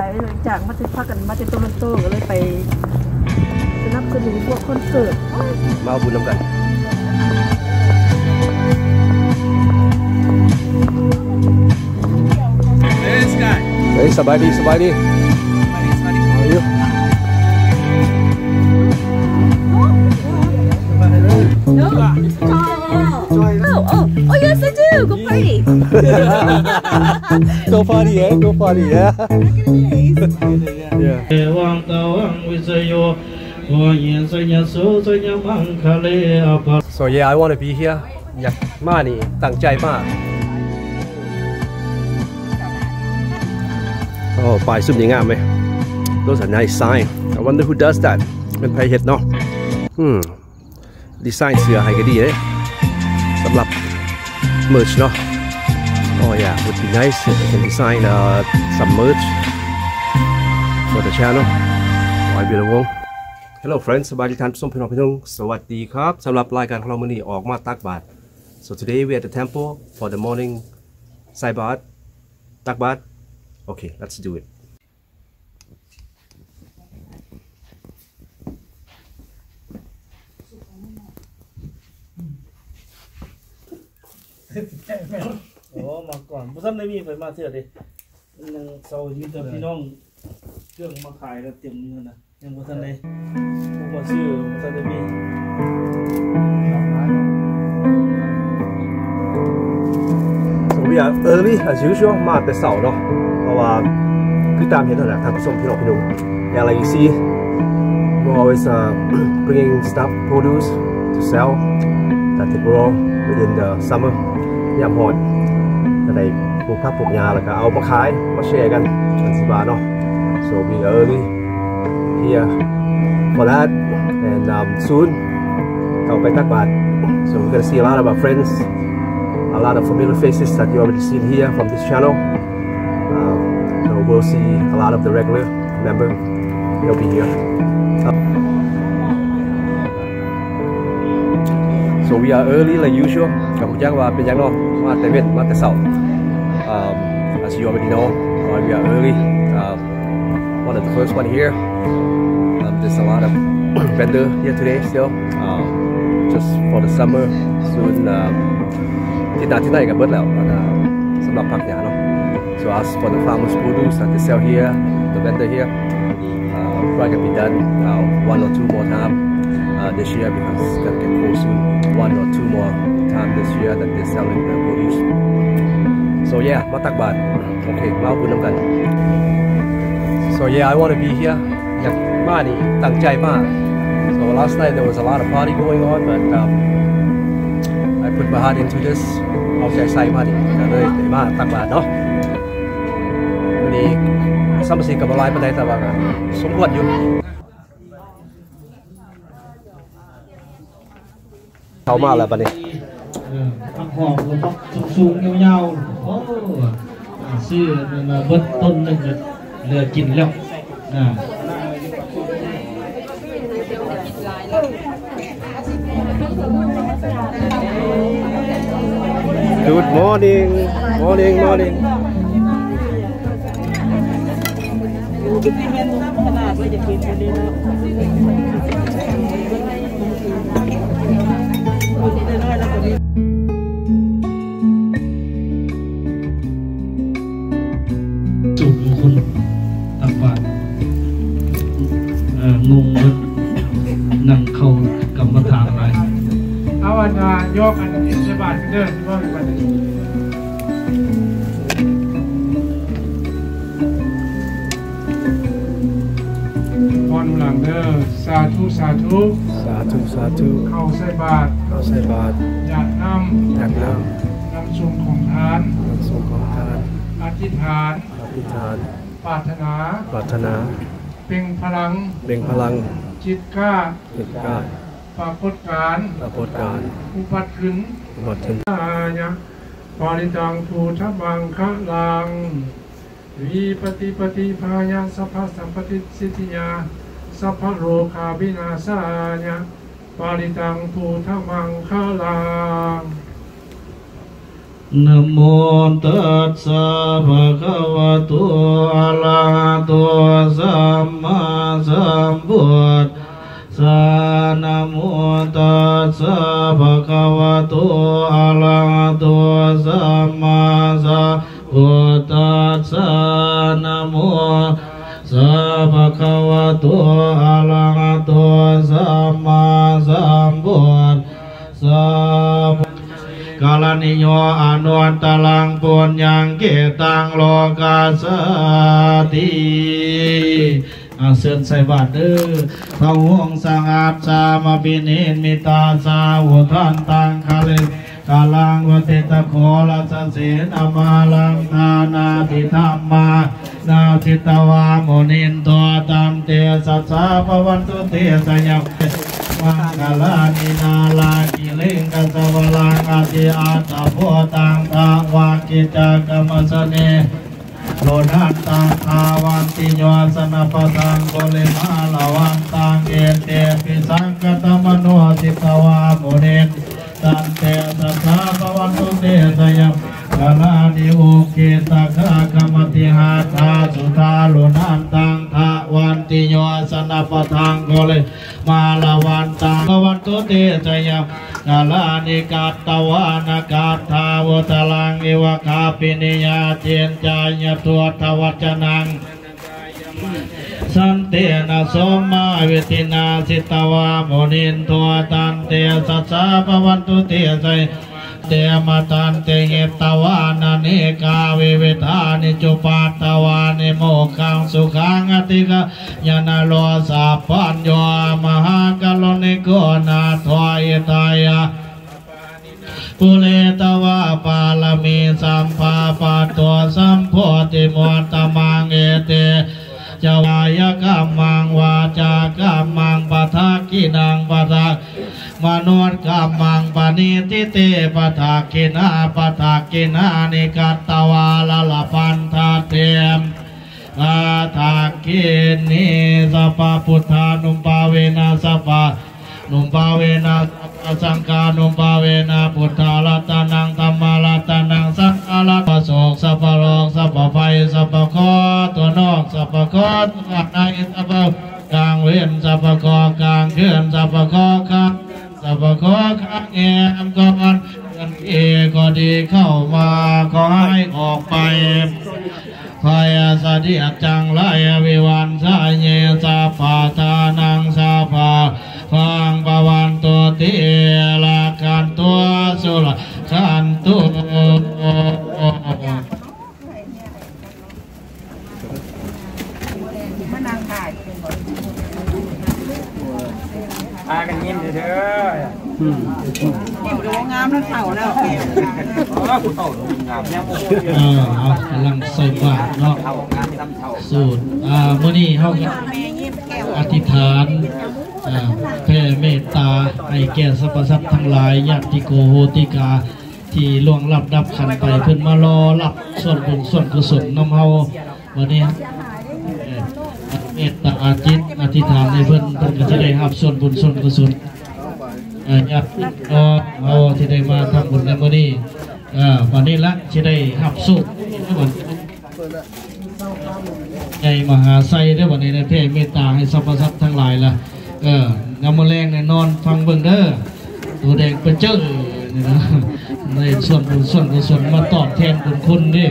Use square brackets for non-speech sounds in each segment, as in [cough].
หลังจากมาจะพักกันมาจะโตลันโตก็เลยไปสนับสนุนพวกคอนเสิร์ตมาเอาบุญน้ำกัน This guy. เฮ้ยสบายดีสบายดี Funny, funny. เอาอยู่ Oh, oh, oh yes I do. Go party. go party yeah go party yeah yeah 王道王为这哟，我眼神呀手这呀忙卡嘞啊巴。 so yeah I want to be here อยากมานี่ตั้งใจมากโอ้ปลายสุดนี่งามไหม those are nice sign I wonder who does that เป็นไพเฮ็ดเนาะอืมดีไซน์เสื้อให้ก็ดีเลยสำหรับ merch เนาะ oh yeah would be nice if I can design uh, some merch for the channel ไว้เบียร์วง Hello friends สบายดีท่านผู้ชมพี่น้องพี่น้องสวัสดีครับสำหรับรายการของเรามื่อนี้ออกมาตักบาตร so today we at the temple for the morning ใส่บาตรตักบาตร okay let's do it โอ้มาก่อนบ่ทันได้มีไฟมาเทื่อเดิยังเซาอยู่แต่พี่น้องเครื่องมาขายแล้วเต็มอยู่นะยังบ่ทันได้บ่มาซื้อบ่ทันได้มี so we are early as usual มาแต่เสาร์เนาะเพราะว่าคือตามเห็นนั่นแหละท่านผู้ชมพี่น้องพี่น้องอย่างไร you see we're always uh, bringing stuff produce to sell that they grow within the summer ยามฮอนก็ได้ปลูกผักปลูกหญ้าแล้วก็เอามาขายมาแชร์กันกันสิบาทเนาะ so we early here for that and um, soon เข้าไปตักบาตร so we're gonna see a lot of our friends a lot of familiar faces that you already seen here from this channel um, so we'll see a lot of the regular member they'll be here เว้นมาแต่เสาร์ um, as you already know uh, we are early um, one of the first one here um, there's a lot of [coughs] vendor here today still um, just for the summer soon um, ที่นาที่ไหนกันเบิดแล้วนะสำหรับผักหญ้าเนาะ so as for the farmers produce that they sell here the vendor here uh, probably gonna be done uh, one or two more time Uh, this year because it's gonna get cold soon one or two more time this year that they're selling the produce so yeah มาตักบาตรโอเคมาเอาบุญน้ำกัน so yeah I want to be here อยากมานี่ตั้งใจมาก so last night there was a lot of party going on but um, I put my heart into this เอาใจใส่มาดิก็เลยได้มาตักบาตรเนาะวันนี้สัมปสิกับอะไรมาได้แต่ว่าก็สมควรอยู่ เข้ามาแล้วบัดนี้เออผักหอมก็ผักสูงๆยาวๆโอ้ซื้อนั่นน่ะเบิดต้นหนึงก็เหลือกินแล้วอ่า Good morning morning morning คิดที่แม่นขนาดว่าจะกินไปเลยนะ น้อยแล้วก็มีสูงคนตักบาตรเอ่องงเลยนั่งเข้ากรรมฐานอะไรเอาอันว่ายกอันอิสระบาทเดินว่ามันพาธุสาธุ สาธุ สาธุ เข้าใส่บาตรเอาใส่บาตรอยากนอยากนำนำส่งของทานำส่งของทาน อธิษฐานอภิธาน ปรารถนา ปรารถนา เป็นพลังเบ่งพลัง จิตกล้าเหตุกล้าปรากฏการณ์ปรากฏการณ์อุปัตขึ้นหมดถึงอายะปาริตังภูทบังคะลังวิปฏิปฏิภายะสัพพะสัมปติสิทธิยา สัพพโลกาวินาศายะปาริตังภูทบังคะลังนโมตัสสะภะคะวะโตอะระหะโตสัมมาสัมพุทธะนโมตัสสะภะคะวะโตอะระหะโตสัมมาสัมพุทธะนโม สัพพะคะวะโตอะระหะโตสัมมาสัมพุทธัสสะกาลนิโยอนุตตลังปุญญังเกตังโลกาสติอาเชิญใส่บาตรเด้อพระวงสังอาจามาปินินมิตาสาวุทันตังคาเลกาลังวเตตะโคลัสเสนามาลังนานาติธรรมา นาทิตวาโมนินตัวตามเตสัสสะปวันตุเตสยามมังกลานินาลากิลิงกัสวลังอาทิอาตาโพตังตาวากิจกรรมสเนโลนันตังอาวันติโยสนะปะตังโกเลมาลาวันตัง กาลานิกาตวานากาทาวตลังอิวคาปินิยาเทียนจายตัวทวัจนังสันเตนะสมาวิตินาสิตวาโมนินทัวตันเตสัสสะปวันตุเตไส เตมาตันเตเหตวานาเนกาเวเวทานิจุปาตวานิโมขังสุขังอติกะยานาโลสาปัญโยมหากลนิโกนาทวายตายาปุเรตวะปาลมีสัมภาปะตัวสัมโพธิมวตมังเอเตจาวายกรรมังวาจากรรมังปะทากินังปะทา มนุษย์กรรมังปะนิติเตปะทากินาปะทากินานิกัตตวาลลปันทาเตมอาทากินิสัพพะพุทธานุปาเวนะสัพพะนุปาเวนะสัพพังฆานุปาเวนะพุทธารัตนังธรรมารัตนังสังฆารัตโสกสัพพะโลกสัพพะไฟสัพพะคอตัวนอกสัพพะคอตัวในสัพพะกลางเว้นสัพพะคอกลางเคลื่อนสัพพะคอข้าง สัพพะคอข้างแงมก่อนเงินเอก็ดีเข้ามาขอให้ออกไปพายาสติอัจจังลายวิวันสายเยสาปาทาน เนี่ยโอ้โหเอเอากำลังใส่บาตรเนาะเต่างามซ้ำเต่าสูตรอ่ามื้อนี้เฮาอธิษฐานอ่าแผ่เมตตาให้แก่สรรพสัตว์ทั้งหลายญาติโกโหติกา ที่ล่วงลับดับขันไปเพิ่นมารอรับส่วนบุญส่วนกุศลน้ำเฮาวันนี้เมตตาอาจิตอธิษฐานให้เพิ่นเพิ่นก็จะได้รับส่วนบุญส่วนกุศลญาติก็เฮาที่ได้มาทำบุญในมื้อนี้ อ่อวันนี้ละสิได้รับสุขในวันใหญ่มหาไซได้วันนี้ในเทศเมตตาให้สรรพสัตว์ทั้งหลายล่ะเออนำมาแรงในนอนฟังเบิ่งเด้อตัวแดงเป็นเจ้านี่นะในส่วนบุญส่วนกุศลมาตอบแทนบุญคุณดิ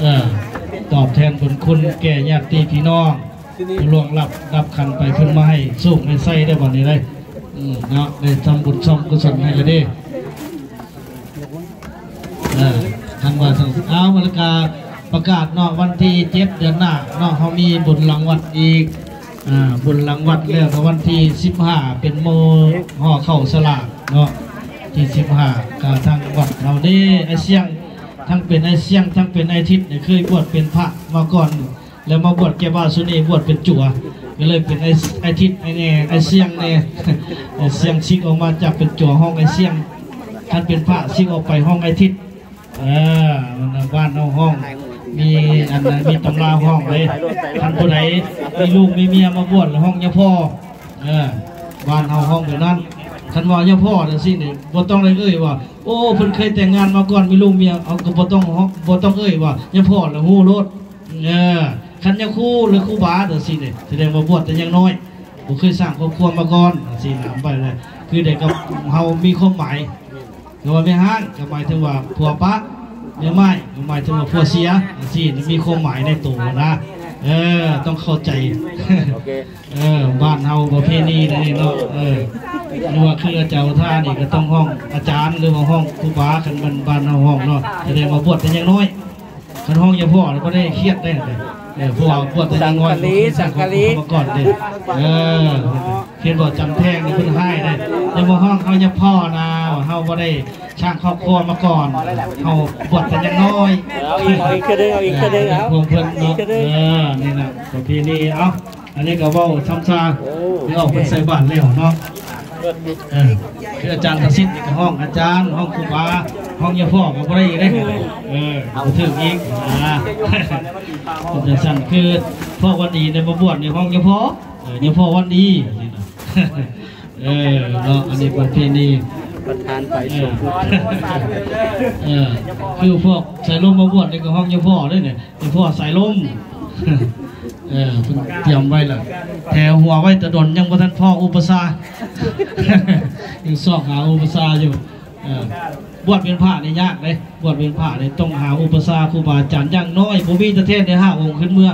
เออตอบแทนบุญคุณแก่ญาติพี่น้องผู้ล่วงลับรับขันไปเพิ่นมาให้สุขในไส้ได้วันนี้ได้อืมเนาะได้ทำบุญซ่อมกุศลให้เลยดิ ทางวันสังเอาบริการประกาศนอกวันที่เจ็ดเดือนหน้าเนอกเขามีบุญรางวัลอีกอบุญรางวัลเรื่องวันที่สิบห้าเป็นโมห่อเข้าสลากเนาะที่สิบห้ากาทางวัดเรานี่ไอเสียงทั้งเป็นไอเสียงทั้งเป็นไอทิศเนี่ยเคยบวชเป็นพระมาก่อน แล้วมาบวชแก่บ้าสุนีบวชเป็นจั่วก็เลยเป็นไอไอทิศไอเนี่ยไอเสียงเนี่ยไอเสียงชิกออกมาจากเป็นจั่วห้องไอเสียงท่านเป็นพระชิกออกไปห้องไอทิศ เออมันบ้านเอาห้อง มีอันนั้นมีตำราห้องเลยท่านผู้ใดมีลูกมีเมียมาบวชห้องยาพ่อ เออบ้านเอาห้องแบบนั้นคันว่าย่าพ่อจังซี่นี่บ่ต้องเลยเอ้ยว่า โอ้เพิ่นเคยแต่งงานมาก่อนมีลูกเมียเอาก็บ่ต้องบ่ต้องเอ้ยว่าย่าพ่อละฮู้โลดเออคันย่าครูหรือครูบาจังซี่นี่แสดงว่าบวชแต่ยังน้อยบ่เคยสร้างครอบครัวมาก่อนจังซี่นะไปเลยคือเด็กกับเฮามีความหมาย ก็ว่าไม่ห้างก็หมายถึงว่าผัวปะเมียไม้ก็หมายถึงว่าผัวเสียจังซี่นี่มีความหมายในตัวนะเออต้องเข้าใจโอเคเออบ้านเฮาประเพณีนี่เนาะเออหรือว่าคือเจ้าท่านี่ก็ต้องห้องอาจารย์หรือว่าห้องครูบาคันมันบ้านเฮาห้องเนาะแสดงว่าบวชแต่ยังน้อย คันห้องอย่าพ่อแล้วก็ได้เครียดได้เลยเออพวกเราบวชแต่ยังน้อยสังกะลีมาก่อนเด้เออเขียนบ่จำแพงนี่เพิ่นให้ได้ยังบ่ห้องเขาอย่าพ่อนะว่าเฮาบ่ได้ช่างครอบครัวมาก่อนเฮาบวชแต่ยังน้อยเอาอีกเอาอีกเครื่องหนึงเอาอีกเครื่องหนึงเอาพวกเพิ่นอีกเนาะเครื่องหนึงเออนี่นะประเพณีเอ้าอันนี้ก็เว้าซ้ำซาโอ้เดี๋ยวออกเป็นใส่บาตรแล้วเนาะเออคืออาจารย์ทศิษย์นี่ก็ห้องอาจารย์ห้องครูบา ห้องยาพ่อก็บ่ได้อีกเด้เออเอาถึงอีกอ่าเป็นจังซั่นคือพ่อวันดีในมาบวชในห้องยาพ่อเออยาพ่อวันดีนี่นะเออเนาะอันนี้ประเพณีประธานฝ่ายเอสองฆ์เออคือพวกสายลมมาบวชในกับห้องยาพ่อด้วยเนี่ยยาพ่อสายลมเออเพิ่นเตรียมไว้และแถวหัวไว้แตะดนยังบ่ทันพ่ออุปสายังซอกหาอุปสาอยู่เออ บวชเป็นพระนี่ยากเลยบวชเป็นพระนี่ต้องหาอุปสาครูบาอาจารย์อย่างน้อยบ่มีแต่เทศได้ห้าองค์ขึ้นเมื่อ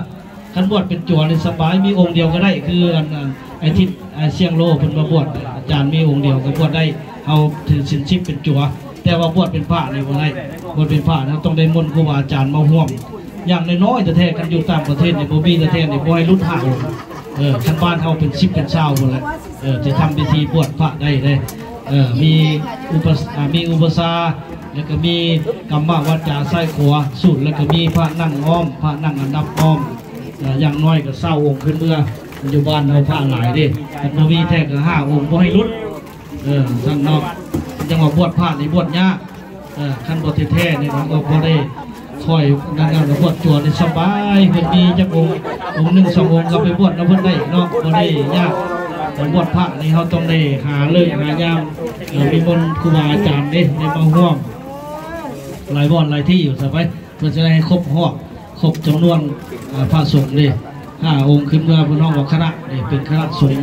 คันบวชเป็นจัวนี่สบายมีองค์เดียวก็ได้ คืออันอันไอ้ที่ไอเสียงโลเพิ่นมาบวชอาจารย์มีองค์เดียวก็บวชได้เอาถือสินชิพเป็นจัวแต่ว่าบวชเป็นพระนี่บ่ได้บวชเป็นพระนะต้องได้มนต์ครูบาอาจารย์มาร่วมอย่างน้อยๆแต่แท้กันอยู่ตางประเทศนี่บ่มีแต่แท้นี่บ่ให้รุ่นห่างเออคันบ้านเฮาเป็น10เป็น20หมดแล้วเออจะทำพิธีบวชพระได้เลย มีอุปสมีอุปสาแล้วก็มีกรรมวาจาไส้ขวาสูตรแล้วก็มีพระนั่งอ้อม พระนั่งอันดับอ้อมอย่างน้อยก็20องค์ขึ้นเมื่อปัจจุบันเฮาพระหลายด้คันมีแท้ก็5องค์บ่ให้รุดเออทางนอกจังหว่าบวชพระนี่บวชยากเออคันบ่แท้ๆนี่ยเราก็บ่ได้คอยนางงามกับบวชจวนสบายเพิ่นมีจักองค์องค์หนึ่งสององค์ก็ไปบวชแล้วเพิ่นได้นาะบ่ได้ยาก แต่บวชพระนี่เขาต้องได้หาเลิกหายามเอ่อมีมนต์ครูบาอาจารย์เด้ในมาห่วงหลายบ่อนหลายที่อยู่สบายเพื่อจะได้ครบหอกครบจำนวนเอ่อพระสงฆ์เด้ห้าองค์ขึ้นเมื่อเพิ่นน้องว่าคณะนี่เป็นคณะสงฆ์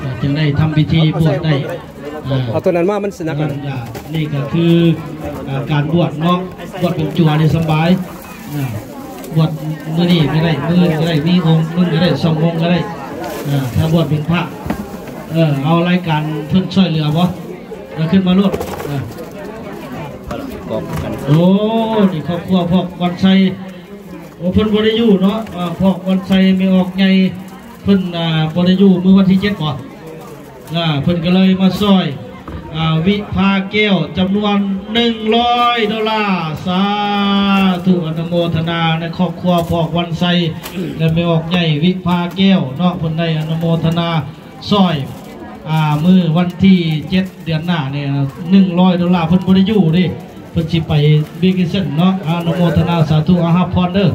เอ่อจึงได้ทำพิธีบวชได้เอ่อเอาตัวนั้นมามันสนักกันนี่ก็คืออ่าการบวชเนาะบวชเป็นจัวนี่สบายอ่าบวชมื้อนี้ก็ได้มื้ออื่นก็ได้มีองค์หนึงก็ได้สององค์ก็ได้อ่าถ้าบวชเป็นพระ เออเอารายการเพิ่นช่วยเหลือบ่เอาขึ้นมาลวดอ่ากองกันโอ้นี่ครอบครัวพอกวันชัยโอ้เพิ่นบ่ได้อยู่เนาะอ่าพอกวันชัยมีออกใหญ่เพิ่นอ่าบ่ได้อยู่มื้อวันที่7บ่อ่าเพิ่นก็เลยมาซอยอวิภาแก้วจำนวน100ดอลลาร์สาธุอนุโมทนาในครอบครัวพอกวันไซและไม่ออกใหญ่วิภาแก้วเนาะเพิ่นได้อนุโมทนาซอย อ่ามือวันที่7เดือนหน้าเนี่ย100ดอลลาร์เพิ่นบ่ได้อยู่เดิเพิ่นสิไปบิกิเซนเนาะอนุโมทนาสาธุอาหาพรเด้อ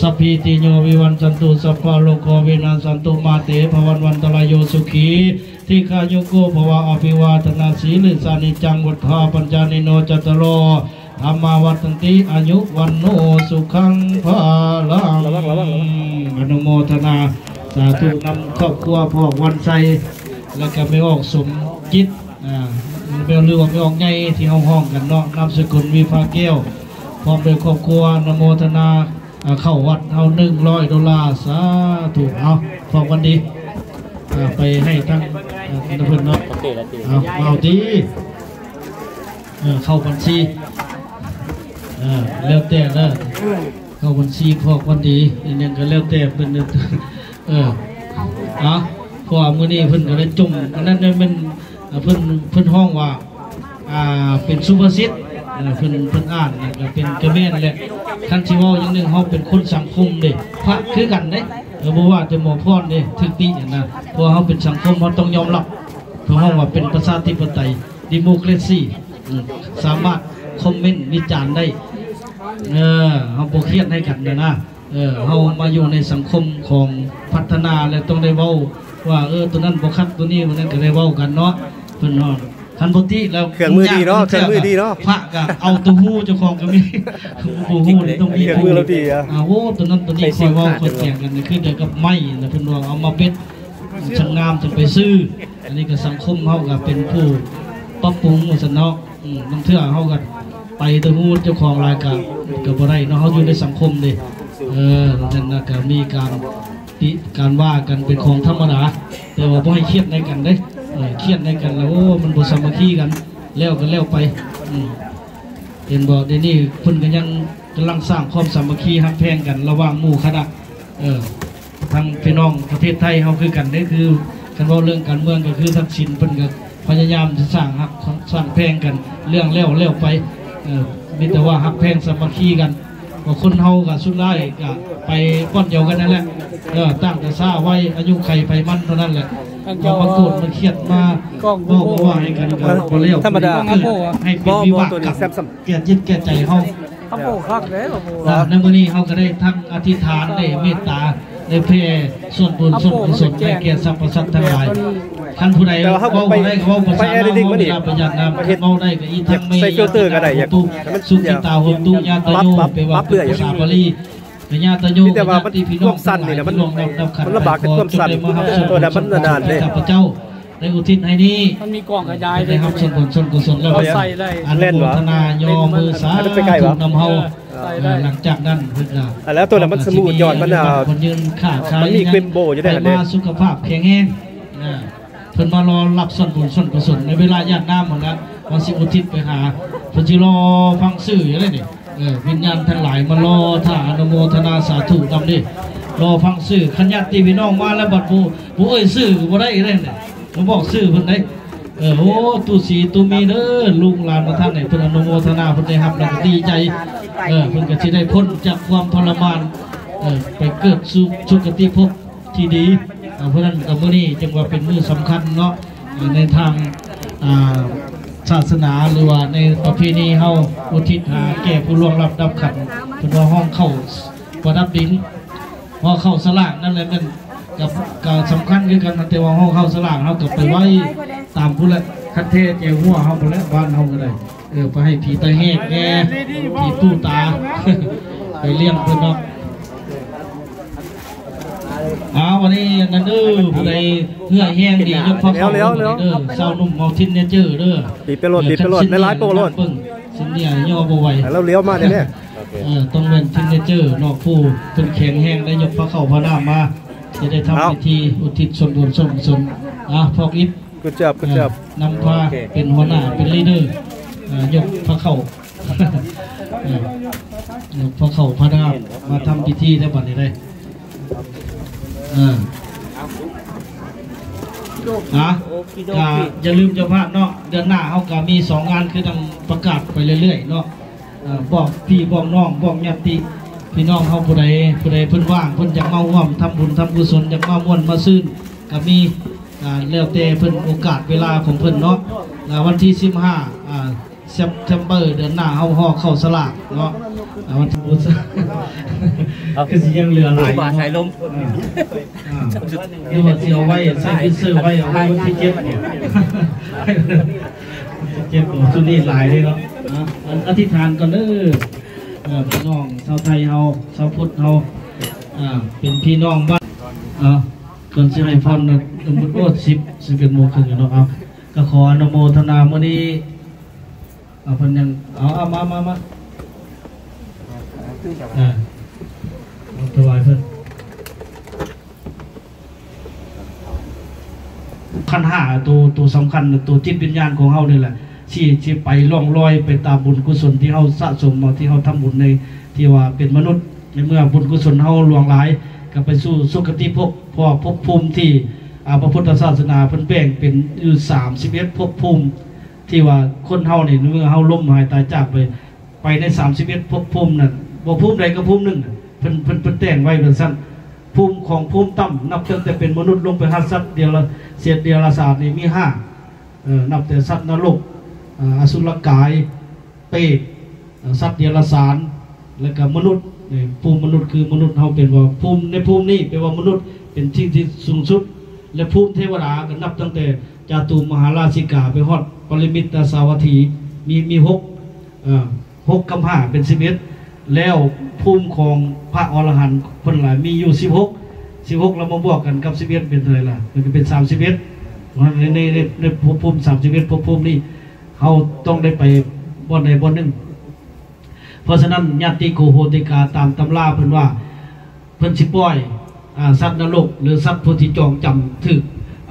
สัพพิติโยวิวันจันตุสัพพะโลกโควินาสันตุมาเตภวันวันตรายโยสุขีทิคายุโกภวะอภิวาทนาสีลิสานิจังวัฏาปัญจานิโนจัตตโรธรรมาวัตันติอายุวันโนสุขังภาลังอนุโมทนา สาธุนำครอบครัวพ่อวันไซ แล้วก็ไม่ออกสมจิตอ่าเป็นเรื่องไม่ออกไงที่ห้องห้องกันเนาะนามสกุลวิภาแก้วพร้อมด้วยครอบครัวนโมทนาเข้าวัดเอาหนึ่งร้อยดอลลาร์สาธุเอาพร้อมกันดีอ่าไปให้ทั้งท่านเพื่อนเนาะโอเคแล้วตีเอาเอาดีเออเข้าบัญชีเออเร็วแต่เด้อเข้าบัญชีพวกวันดีอันนี้ก็เร็วแต่เป็นเอเออเอา เพราะมื้อนี้เพิ่นก็เลยจุ่มอันนั้นเนี่ยเป็นเพิ่นเพิ่นห้องว่าอ่าเป็นซูเปอร์ซิตเอ่อเพิ่นเพิ่นอ่านเนี่ยก็เป็นกระแม่นแหละคันสิเว้าอย่างหนึ่งเฮาเป็นคนสังคมเด้พระคือกันเด้เออบ่ว่าแต่หมอพรเด้ถึกติเนี่ยนะเพราะเฮาเป็นสังคมเฮาต้องยอมรับเพราะเฮาว่าเป็นประชาธิปไตยดิโมคราซีสามารถคอมเมนต์วิจารณ์ได้เออเฮาบ่เครียดให้กันนะนะเออเฮามาอยู่ในสังคมของพัฒนาและต้องได้เว้า ว่าเออตัวนั้นบ่คัดตัวนี้มันนั้นก็ได้เว้ากันเนาะเพพิ่นนอนคันปกติแล้วเครื่องมือดีเนาะเครื่องมือดีเนาะพระก็เอาตัวหู้เจ้าของก็มีตัวหู้นี่ต้องมีเครื่องมือเราดีอะอ่าโอ้ตัวนั้นตัวนี้คอยเว่าคอยแข่งกันนี่คือเดียวกับไม้นะเพิ่นว่าเอามาเป็นช่างงามจนไปซื้อ อันนี้ก็สังคมเฮาก็เป็นผู้ปรับปรุงว่าซั่นเนาะอืมบางเทื่อเฮาก็ไปตัวหู้เจ้าของรายการก็บ่ได้เนาะเฮาอยู่ในสังคมเด้เออดังนั้นนะก็มีการ ติการว่ากันเป็นของธรรมดาแต่ว่าบ่ให้เครียดในกันเด้เเครียดในกันแล้วโอ้มันบ่สามัคคีกันแล้วก็แล้วไปอืมเห็นบอกเดี๋ยวนี้เพิ่นก็ยังกำลังสร้างความสามัคคีฮักแพงกันระหว่างหมู่คณะเออทางพี่น้องประเทศไทยเฮาคือกันได้คือกันเว่าเรื่องการเมืองก็คือทักษิณเพิ่นก็พยายามจะสร้างฮักสร้างแพงกัน เรื่องแล้วแล้วไปเออมีแต่ว่าฮักแพงสามัคคีกัน ว่าคนเฮากับสุดท้ายก็ไปป้อนเดียวกันนั่นแหละเออตั้งแต่ซ่าไว้อายุไขไปมันเท่านั้นแหละมามาโกรธมาเครียดมาบอกว่าให้กันก็บ่แล้วธรรมดาเกิให้เป็นวิวาทบ่บ่ตัวนี้กันแซ่บซ้ำเกียรติยึดเกียรติใจเฮาเขาโบคักเลยเขาโบอ่าในมื้อนี้เฮาก็ได้ทั้งอธิษฐานได้เมตตาได้แผ่ส่วนบุญส่วนกุศลให้แก่สรรพสัตว์ทั้งหลาย ท่านผู้ใดแต่ว่าเขาเว้าไปบ่ได้ก็เว้าภาษาไป editing มาดิเวลาประหยัดน้ำไปเฮ็ดเว้าได้ก็อีทั้งเมใส่ฟิลเตอร์ก็ได้อยากตุให้มันสุกิตาโหตุญาตโยปรับไปว่าปรับเรื่อยภาษาบาลีก็ญาตโยมีแต่ว่ามันญติพี่น้องความสั้นนี่นะมันพี่องรับรับขัมันลำบากกับความสั้นขอจงได้มารับส่วตัวนั้นมันนานๆเด้ข้าพเจ้าได้อุทิศให้นี้มันมีกล่องขยายเลได้ยครับส่วนบุญส่วนกุศลแล้วเอาใส่ได้อนุโมทนายอมือสาอันนั้นไปไกลธุวะนำเฮาใส่ได้หลังจากนั้นเพิ่นก็อะแล้วตัวนั้นมันสมูทยอดมันอะคนยืนขาขายมันมีกลิ่นโบอยู่ด้วยไปอันนี้มาสุขภาพแข็งแรงอ่า เพิ่นมารอรับส่วนบุญส่วนกุศลในเวลาญาติน้ำหมดแล้ววันสิอุทิศไปหาเพิ่นสิรอฟังสื่ออยู่เลยนี่เออวิญญาณทั้งหลายมารอท่าอนุโมทนาสาธุนำดิรอฟังสื่อขญาติพี่น้องมาแล้วบัดผู้ผู้เอ้ยสื่อก็บ่ได้เลยเนี่ยมาบอกสื่อเพิ่นได้เออโอ้ตูสีตูมีเด้อลูกหลานมาท่านไหนเพิ่นอนุโมทนาเพิ่นได้รับแล้วก็ดีใจเออเพิ่นก็สิได้พ้นจากความทรมานเออไปเกิดสู่สุคติภพที่ดี เออเพราะฉะนั้นกับมือนี้จึงว่าเป็นมือสำคัญเนาะในทางศาสนาหรือว่าในประเพณีเฮาอุทิศหาแก่ผู้ล่วงลับดับขันเพิ่นว่าห้องเข้าประดับดินพอเข้าสลากนั่นแหละมันกับกับสำคัญคือกันแต่ว่าห้องเข้าสลากเขากับไปไว้ตามผู้ละคันเทศเจ้าหัวเขาไปแล้วบ้านเขาก็ได้เออไปให้ผีตาแหกแน่ผีตู้ตาไปเลี้ยงเพื่อนเนาะ อ้าววันนี้นั่นเด้อผู้ใดเหื่อแห้งดียกพระเขาเร็วๆเร็วๆเด้อเศร้านุ่มเมาทินเนเจอร์เด้อบีบไปโหลดบีบไปโหลดในไลน์โปรโหลดเบิ่งสินเนี่ยย่อบ่ไหวแล้วเลี้ยวมาเนี่ยเนี่ยเออต้องเป็นทินเนเจอร์นอกผู้เป็นแข็งแห้งได้ยกพระเข้าพระนามมาจะได้ทำพิธีอุทิศส่วนบุญส่วนกุศลอะพอกอิฐกูจับกูจับเอ่อนำพาเป็นหัวหน้าเป็นลีดเดอร์อ่ายกพระเข้าเออยกพระเข้าพระนามมาทำพิธีได้บัดนี้ได้ เอออะก็อย่าลืมเจ้าภาพเนาะเดือนหน้าเขาก็มีสองงานคือต้องประกาศไปเรื่อยๆเนาะเอ่อบอกพี่บอกน้องบอกญาติพี่น้องเขาผู้ใดผู้ใดเพิ่นว่างเพิ่นอยากมาร่วมทำบุญทำกุศลอยากมาม่วนมาซื่นก็มีอ่าแล้วแต่เพิ่นโอกาสเวลาของเพิ่นเนาะอ่าวันที่15อ่าเซปเทมเบอร์เดือนหน้าเฮาฮอเข้าสลากเนาะอ่าวันที่บุษ คือสิยังเหลือหลายบาเนาะสายลมอ่านี่ว่าสิเอาไว้ใส่พิเศษไว้เอาไว้วันที่เจ็ดเนี่ยเจ็บปวดสุดนี่หลายเลยเนาะอะอันอธิษฐานก่อนเด้อเอ่อพี่น้องชาวไทยเฮาชาวพุทธเฮาอ่าเป็นพี่น้องบ้านอ่าก่อนสิให้พรนะสมมุติว่าสิบสิบเอ็ดโมงครึ่งเนาะครับก็ขออนุโมทนามื้อนี้เอาเพิ่นยังเอาเอามามามาอ่าเอา ถวายเพิ่นขันห้าตัวตัวสำคัญตัวจิตวิญญาณของเฮานี่แหละที่ที่ไปล่องลอยไปตามบุญกุศลที่เฮาสะสมมาที่เฮาทำบุญในที่ว่าเป็นมนุษย์ในเมื่อบุญกุศลเฮาหลวงหลายก็ไปสู่สุคติภพพอภพภูมิที่อาพระพุทธศาสนาเพิ่นแบ่งเป็นอยู่31ภพภูมิที่ว่าคนเฮานี่เมื่อเฮาล้มหายตายจากไป ไปใน31ภพภูมินั่นบ่ภูมิใดก็ภูมิหนึ่งนะ พิ่นเพิ่นเพิ่นแต่งไว้เป็นซั่นภูมิของภูมิต่ำนับตั้งแต่เป็นมนุษย์ลงไปหาสัตว์เดียวเศษเดียวละศาสตร์นี่มีห้านับแต่สัตว์นรกอสุรกายเปรตสัตว์เดียรสารแล้วก็มนุษย์ภูมิมนุษย์คือมนุษย์เฮาเป็นว่าภูมิในภูมินี้เป็นว่ามนุษย์เป็นที่ที่สูงสุด และภูมิเทวดาก็นับตั้งแต่จาตุมหาราชิกาไปฮอดปริมิตรสาวัตถีมีมีหกหกกำห้าเป็นสิบเอ็ด แล้วภูมิของพระอรหันต์คนหลายมีอยู่สิบหกสิบหกเรามาบวกกันกับสิบเอ็ดเป็นเท่าไรล่ะ มันก็เป็นสามสิบเอ็ดในในในภพภูมิสามสิบเอ็ดภพภูมินี่เขาต้องได้ไปบนใดบนหนึ่ง เพราะฉะนั้นญาติโกโหติกาตามตำราเพิ่นว่า เพิ่นสิปล่อยสัตว์นรกหรือสัตว์ผู้ที่จองจำถึก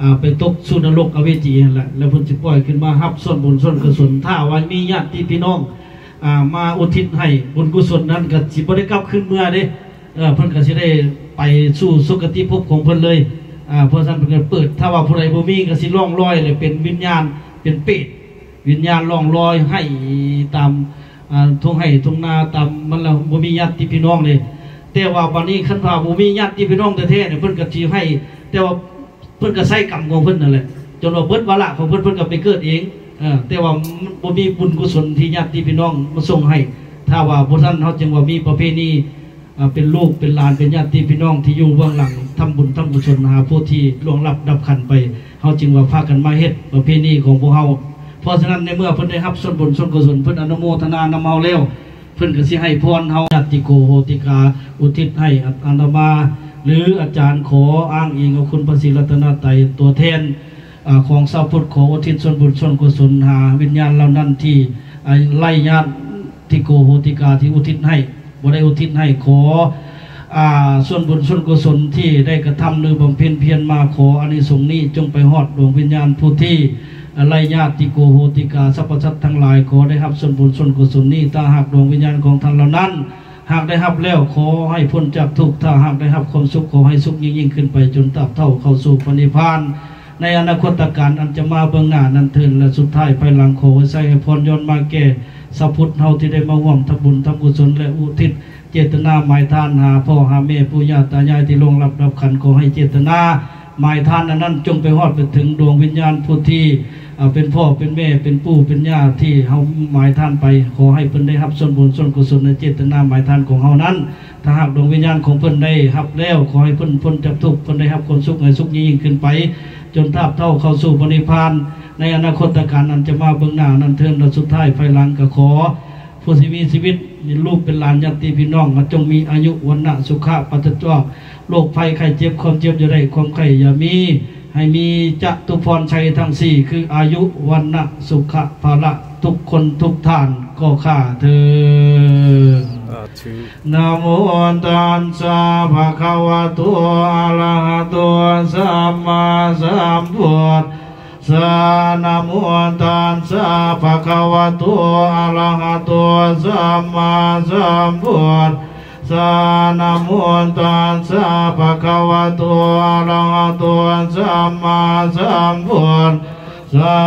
อ่าไปตกสู่นรกอเวจีแหละแล้วเพิ่นสิปล่อยขึ้นมารับส่วนบุญส่วนกุศลถ้าว่ามีญาติพี่น้อง มาอุทิศให้บุญกุศลนั้นก็สิบ่ได้กลับขึ้นเมื่อเด้เออเพิ่อนก็สิได้ไปสู่สุคติภพของเพิ่อนเลยเพราะฉะนั้นเพิ่นเปิด ถ้าว่าผู้ใดบ่มีก็สิล่องลอยเลยเป็นวิญญาณเป็นเปรตวิญญาณล่องลอยให้ตามทุ่งให้ทุ่งนาตามมันล้วบ่มีญาติพี่น้องเลยแต่ว่าวันนี้คันว่าบ่มีญาติพี่น้องแท้เนี่ยเพิ่อนก็สิให้ แต่ว่าเพิ่อนก็ใส่กรรมของเพิ่อนนั่นแหละจนว่าเบิดวาระของเพิ่อนเพิ่อนก็ไปเกิดเอง แต่ว่ามันบ่มีบุญกุศลที่ญาติพี่น้องมาส่งให้ ถ้าว่าบ่ทันเฮาจึงว่ามีประเพณีเป็นลูกเป็นหลานเป็นญาติพี่น้องที่อยู่เบื้องหลังทำบุญทำกุศลหาผู้ที่ล่วงลับดับขันไปเฮาจึงว่าพากันมาเฮ็ดประเพณีของพวกเฮาเพราะฉะนั้นในเมื่อเพิ่นได้รับส่วนบุญส่วนกุศลเพิ่นอนุโมทนานำเอาแล้วเพิ่นก็สิให้พรเฮาญาติโกโหติกา อุทิศให้อาตมา หรืออาจารย์ขออ้างอิงเอาคุณพระศรีรัตนตรัยตัวแทน ของชาวพุทธขออุทิศส่วนบุญส่วนกุศลหาวิญญาณเหล่านั้นที่ไล่ญาติโกโหติกาที่อุทิศให้บ่ได้อุทิศให้ขอส่วนบุญส่วนกุศลที่ได้กระทำหรือบำเพ็ญเพียรมาขออานิสงส์นี้จงไปฮอดดวงวิญญาณผู้ที่อะไรญาติโกโหติกาสัพพสัตทั้งหลายขอได้รับส่วนบุญส่วนกุศลนี้ถ้าหากดวงวิญญาณของท่านเหล่านั้น หากได้รับแล้วขอให้พ้นจากทุกข์ถ้าหากได้รับความสุขขอให้สุขยิ่งยิ่งขึ้นไปจนตราบเท่าเข้าสู่พระนิพพาน ในอนาคตการอันจะมาเบื้องหน้านั้นเถินและสุดท้ายภายหลังขอใส่พรย้อนมาแก่สัพพุทธเฮาที่ได้มาร่วมทบุญทำกุศลและอุทิศ เจตนาหมายทานหาพ่อหาแม่ปู่ย่าตายายที่ลงรับรับขันขอให้เจตนาหมายทานอนั้นจงไปฮอดไปถึงดวงวิญญาณผู้ที่เป็นพ่อเป็นแม่เป็นปู่เป็นย่าที่เฮาหมายท่านไป ขอให้เพิ่นได้รับส่วนบุญส่วนกุศลในเจตนาหมายท่านของเฮานั้น ถ้าหากดวงวิญญาณของเพิ่นได้รับแล้ว ขอให้เพิ่นพ้นจากทุกข์เพิ่นได้รับความสุขให้สุขยิ่งขึ้นไป จนทาบเท่าเข้าสู่พระนิพานในอนาคตการอันจะมาเบื้องหน้านั้นเทินและสุดท้ายภายหลังก็ขอ ผู้ที่มีชีวิตมีลูกเป็นหลานญาติพี่น้องจงมีอายุวันนะสุขะปัจจอกโรคภัยไข้เจ็บความเจ็บอย่าได้ความไข้อย่ามี ให้มีจะตุพรชัยทั้งสี่คืออายุวันนะสุขะภาระทุกคนทุกท่านก็ข้าเธอ นะโมตัสสะภะคะวะโตอะระหะโตสัมมาสัมพุทธัสสะนะโมตัสสะภะคะวะโตอะระหะโตสัมมาสัมพุทธัสสะนะโมตัสสะภะคะวะโตอะระหะโตสัมมาสัมพุทธัสสะ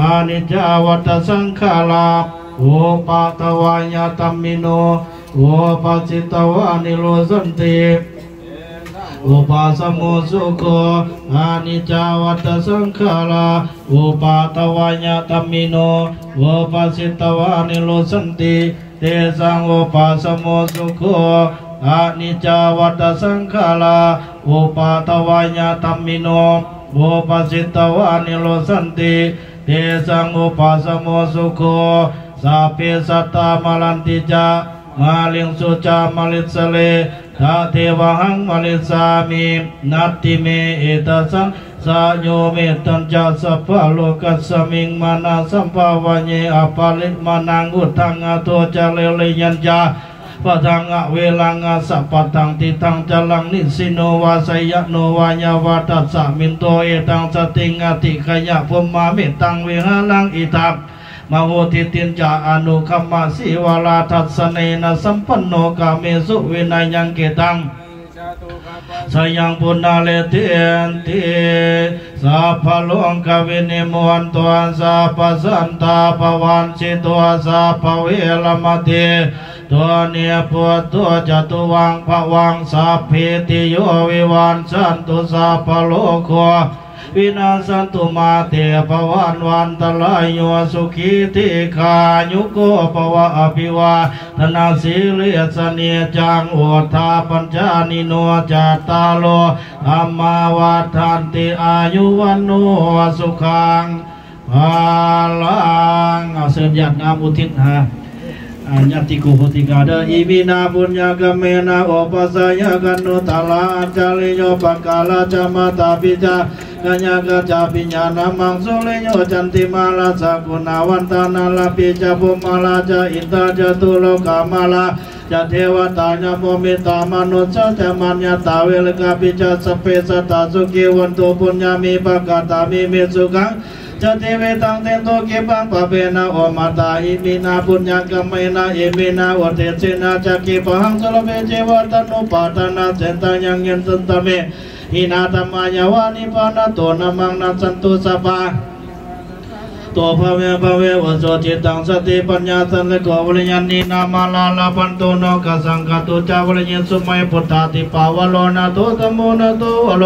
อานิจจวัตสังขาราโอปะตวายาตัมมิโน อุปปัชชิตวานิรุชฌันติ วูปะสะโมสุโข อะนิจจาวะตะ สังขารา อุปปาทะวะยะธัมมิโน อุปปัชชิตวานิรุชฌันติเตสัง วูปะสะโมสุโข อะนิจจาวะตะ สังขารา อุปปาทะวะยะธัมมิโน อุปปัชชิตวานิรุชฌันติเตสัง วูปะสะโมสุโข สัพเพสัตตามะรันติจะ มะริงสุจะ มะริสสะเร ตะเถวาหังมะริสสามินัตถิเมเอตถะ สังสะโยเมตตัญจะ สัพพะโลกัสมิงมานะสัมภาวะเย อะปะริมาณังอุทธัง อะโธ จะ ติริยัญจะ อะสัมพาธัง อะเวรังอะสะปัตตังติฏฐัญจะรังนิสินโนวา สะยาโนวายาวะตัสสะ วิคะตะมิทโธ เอตัง สะติงอะธิฏเฐยยะพรัหมะเมตัง วิหารังอิธะ มโหติตินจาอนุคัมมาสิวาลาทัสเนนะสัมปันโนกาเมสุวินัยยังเกตังสยังปุณาเลเตียนติสัพพลงกวินิมวันตัวสัพพสันตาปวันชิตัวสัพพเวลมติตัวเนียปวดตัวจตุวังภวังสัพพิติโยวิวันสันตุสัพพโลกโค วินาสันตุมาเตภวันวันตลายโยสุขีติขายุโกภวะอภิวาธนาสีเลสเนียจังโอทาปัญจานิโนจัตตาโลธรรมาวาทันติอายุวันโนสุขังพาลังเอาเสริญญาตินามอุทิศฮะ อัญญติโกโหติกาเดอิมินาบุญญากเมนาโอปัสสยกันนุตาลาอัญจลิโยปกาลาจามาตาปิจากัญญากจาปิญญานามังสุเลโยจันติมาลาสกุณาวันตานาลาปิจาภุมาลาจาอินตาจตุโลกามาลาจะเทวตาญาโมมิตามนุษย์จะมัญญาตาเวลกาปิจาสเปสตาสุขีวันตุปุญญามีปะกาตามีเมสุขังจะเทเวตังเตนโตเกปังปะเปนะโอมาตาอิมินาปุญญกัมเมนะอิมินาโอเตเสนาจักกิปะหังสลเวเจวัตนุปาตนาเสนตายังยันสันตเมหินาธรรมายาวานิปานะโตนะมังนะสันตุสัพพะ ตัวพระเวพระเววโสจิตังสติปัญญาสันเลกวลิญานนีนามาลาลาปันโตโนกัสังกตุจาวริยันสุมัยพุทธาติปาวโลนาโตธโมนาโตวโล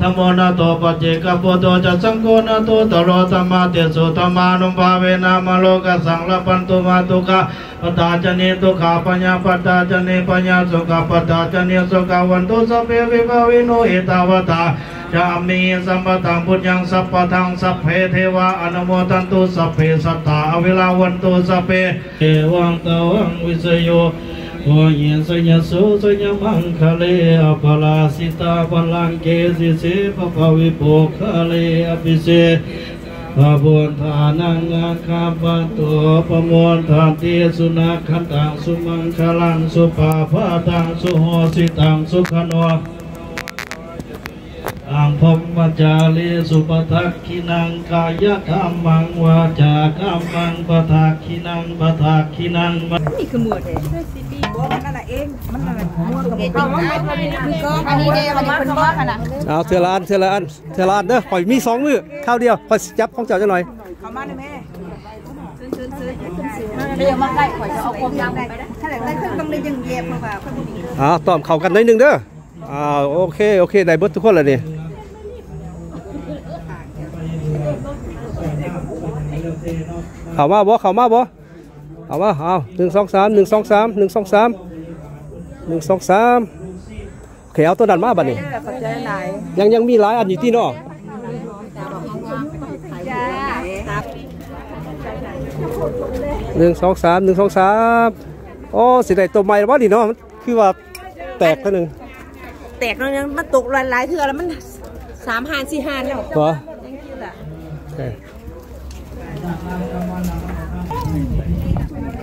ธโมนาโตปัจเจกปุโตจะสังโกนาโตตโรธรรมาเตสุธรรมานุภาเวนามาโลกสังลาปันตุมาตุกะ ตาจเนตุขาปัญญาปตาจเนปัญญาสุขปตาจเนสุขวันตุสัพเพวิภาวิโนเอตาวตายามีสัมปตังพุทยังสัพพทังสัพเพเทวะอนุโมทันตุสัพเพสัตตาอเวลาวันตุสัพเพเอวังตวังวิสโยโอเยสยสุสยมังคะเลอภลาสิตาพลังเกสิเสปภวิโปคะเลอภิเส พระบุญทานังงาคาปตัวประมวลทานเตสุนัขันตังสุมังคลังสุภาพาตังสุโหสิตังสุขโนอังพมมจาเลสุปทักขินังกายกรรมังวาจากรรมังปทักขินังปทักขินังนี่คือหมวดเลย มันนั่นแหละเองมันนั่นแหละม้วนกับมันก็อันนี้เดียวมันเป็นม้วนขนาดเอาเทอละอันเทอละอันเทอละอันเด้อข่อยมีสองมือข้าวเดียวข่อยสิจับของเจ้าจังหน่อยเขามาได้ไหมเดี๋ยวมาได้ข่อยจะเอาความยาวไปได้ถ้าไหนได้เครื่องต้องได้ยังเย็บมาแบบคนนี้อ่าตอมเข้ากันหน่อยหนึงเด้ออ่าโอเคโอเคได้เบิดทุกคนแล้วนี่เข้ามาบ่เข้ามาบ่เอามาเอาหนึ่งสองสามหนึ่งสองสามหนึ่งสองสาม หนึ่งสองสามโอเคเอาตัวดันมาบัดนี้ขอบใจหลายยังยังมีหลายอันอยู่ที่เนาะจ้าครับหนึ่งสองสามหนึ่งสองสามโอ้สิได้ตัวใหม่แล้วบ่นี่เนาะมันคือว่าแตกเท่านึงแตกแล้วยังมันตกหลายๆเทื่อแล้วมันสามหานสี่หานแล้วเหรอยังคิดอะโอเค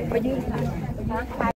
ไปยืนค่ะ